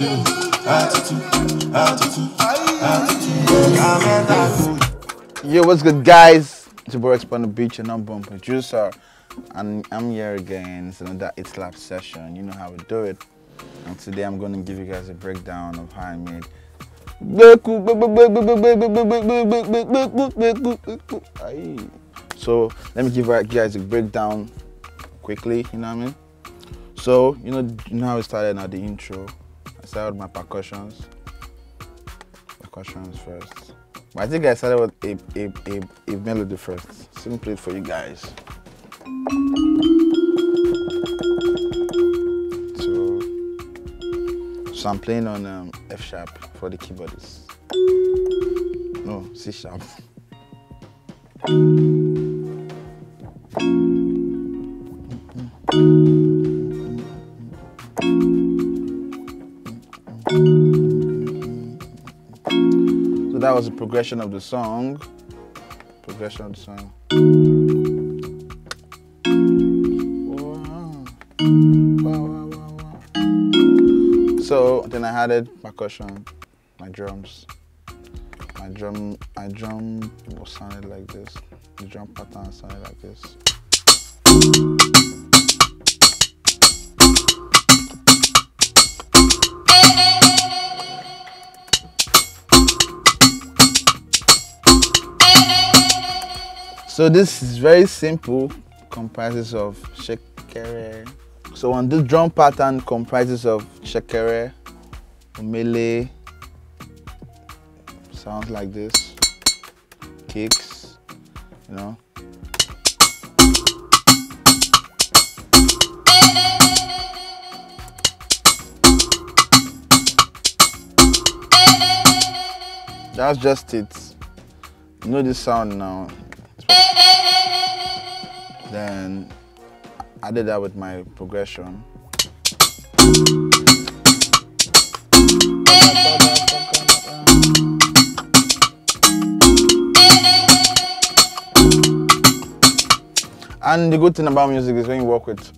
Yo, what's good, guys? It's your boy on the beach, and I'm born producer, and I'm here again. It's another HitxLab session. You know how we do it. And today I'm going to give you guys a breakdown of how I made. So let me give you guys a breakdown quickly. You know what I mean? So you know, you know how we started now the intro. Started with my percussions. Percussions first. But I think I started with a, a, a, a melody first. It for you guys. So, so I'm playing on um, F sharp for the keyboardists. No, C sharp. progression of the song. Progression of the song. So then I added percussion, my drums. My drum, my drum sounded like this. The drum pattern sounded like this. So this is very simple, comprises of shekere. So on this drum pattern comprises of shekere, umele, sounds like this, kicks, you know. That's just it. You know this sound now. Then I did that with my progression. And the good thing about music is when you work with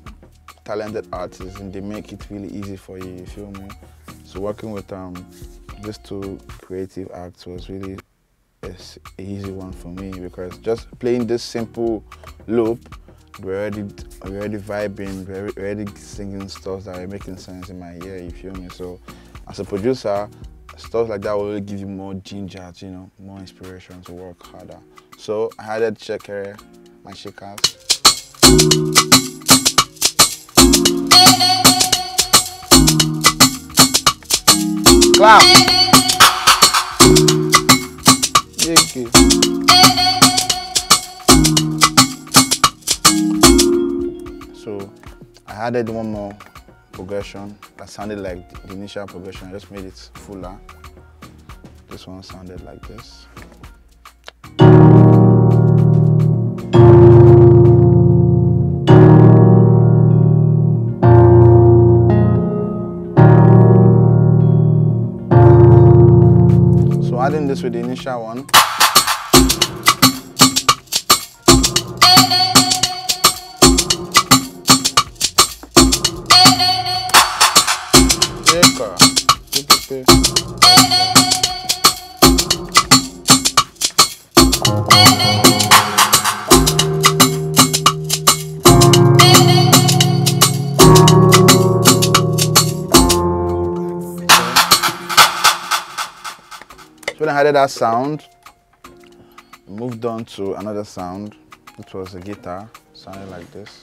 talented artists and they make it really easy for you, you feel me? So working with um, these two creative acts was really a easy one for me because just playing this simple loop, we're already we're already vibing, we're already singing stuff that are making sense in my ear, you feel me? So as a producer, stuff like that will give you more ginger, you know, more inspiration to work harder. So I added Shekere, my shakers. Clap. Added one more progression that sounded like the initial progression. I just made it fuller. This one sounded like this. So adding this with the initial one. So when I added that sound, moved on to another sound, which was a guitar, sounded like this.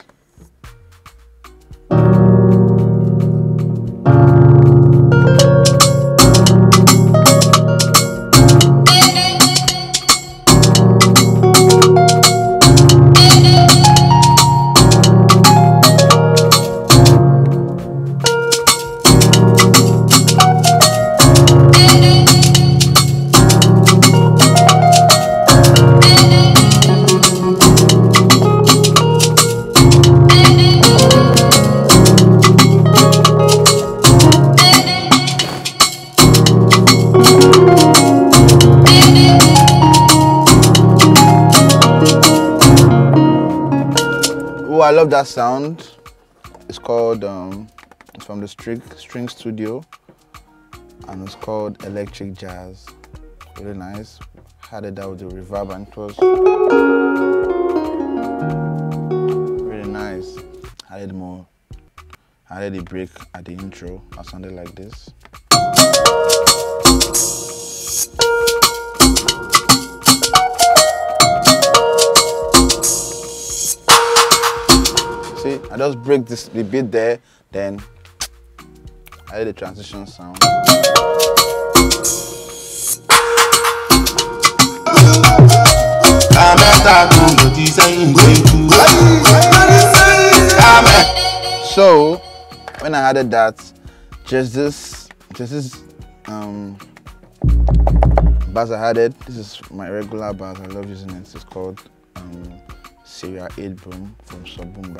That sound. is called um, it's from the String String Studio. and it's called Electric Jazz. Really nice. Added that with the reverb and it was really nice. Added more. Added a break at the intro. I sounded like this. See, I just break this the beat there, then I did the transition sound. So when I added that, just this, just this um, bass I added. This is my regular bass. I love using it. It's called um, Syria 8 Boom from Subboom.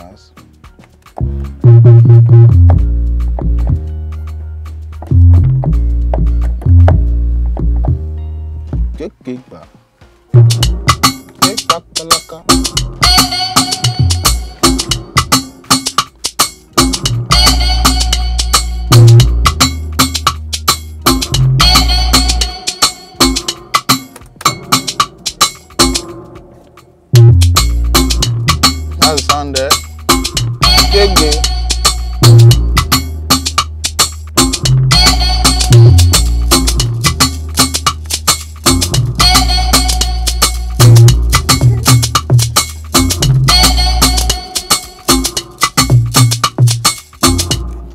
Kekakalaka.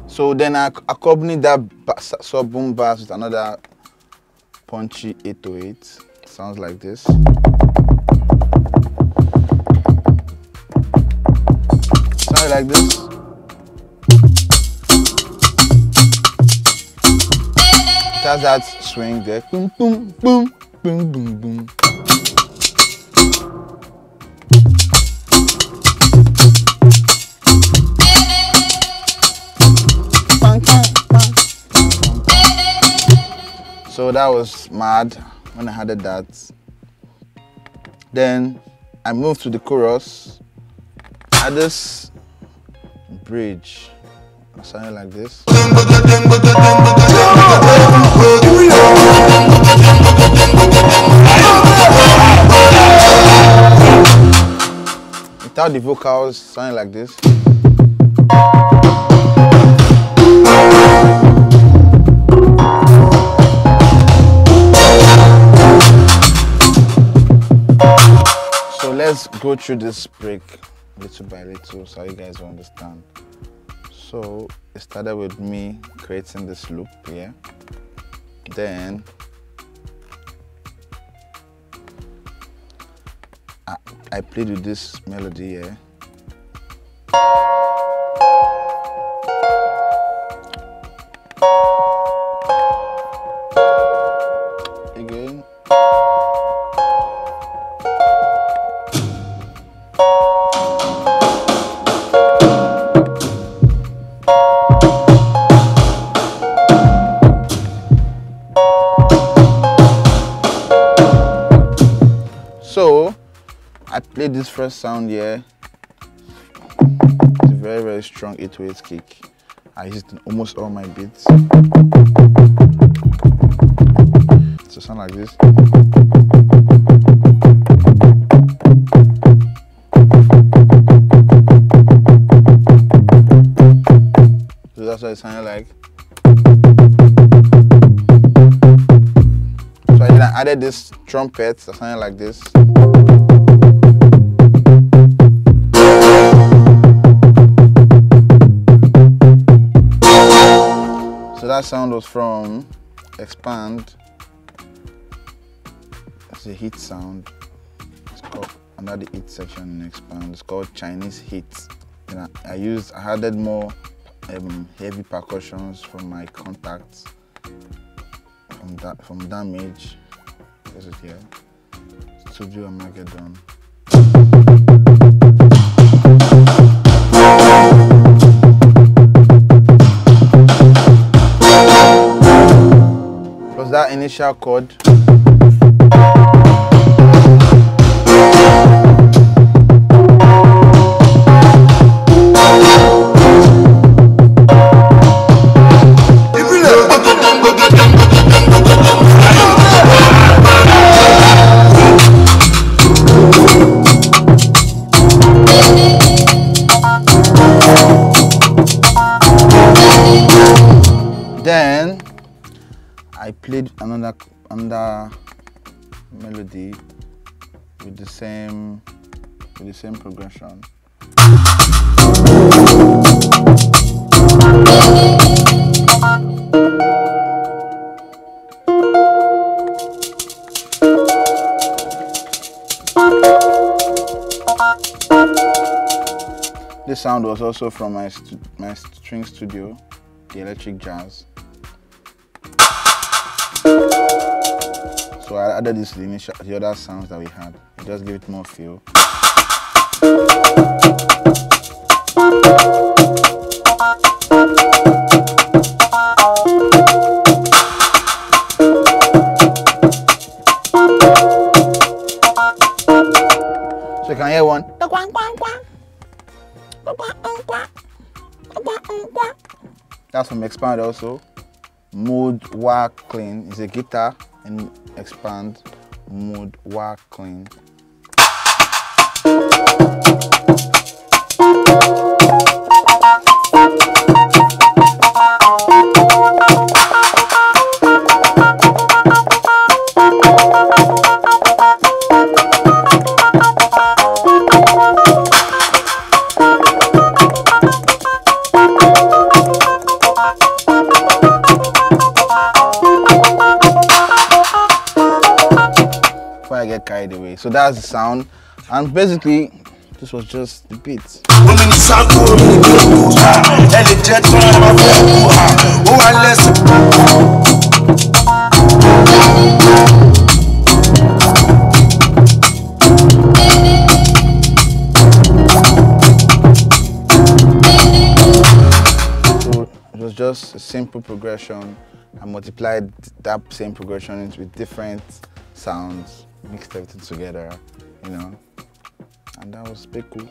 So then I accompany that sub boom bass with another punchy 808. Sounds like this. Sound like this. It has that swing there. Boom, boom, boom, boom, boom, boom. So that was mad when I added that. Then I moved to the chorus. At this bridge, sounding like this. Without the vocals, sounding like this. So let's go through this break little by little so you guys will understand. So it started with me creating this loop here. Then I, I played with this melody here. I played this first sound here. It's a very very strong 808 kick. I use it in almost all my beats. So sound like this. So that's what it sounded like. So I added this trumpet that sounded like this. That sound was from Expand. It's a hit sound. It's called under the hit section in Expand. It's called Chinese Hits. I, I used I added more um, heavy percussions from my contacts from that from damage. Is here. Studio Armageddon. Initial chord. Played another another melody with the same with the same progression. This sound was also from my stu- my string studio, the Electric Jazz. So I added this to the initial, the other sounds that we had. Just give it more feel. So you can hear one. That's from Expand also. Mood Wah Clean is a guitar and expand, mood work clean. so that's the sound. And basically this was just the beat. So it was just a simple progression. I multiplied that same progression with different sounds, mixed everything together, you know. And that was Gbeku.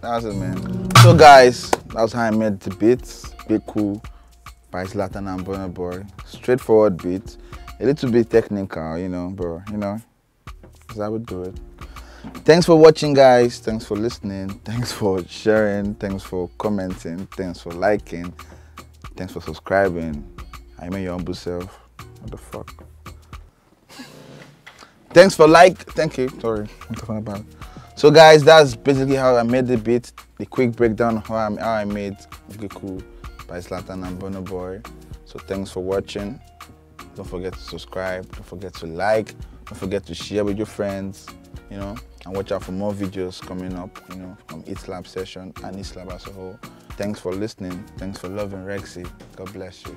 That's it, man. So, guys, that's how I made the beats. Gbeku by Zlatan and Burna Boy. Straightforward beat, a little bit technical, you know, but you know, because I would do it. Thanks for watching, guys. Thanks for listening. Thanks for sharing. Thanks for commenting. Thanks for liking. Thanks for subscribing. I mean your humble self. What the fuck? Thanks for like. Thank you. Sorry, I'm talking about. So, guys, that's basically how I made the beat. The quick breakdown how I, how I made Cool by Zlatan and Burna Boy. So, thanks for watching. Don't forget to subscribe. Don't forget to like. Don't forget to share with your friends. You know, and watch out for more videos coming up. You know, from HitxLab session and HitxLab as a whole. Thanks for listening. Thanks for loving Rexxie. God bless you.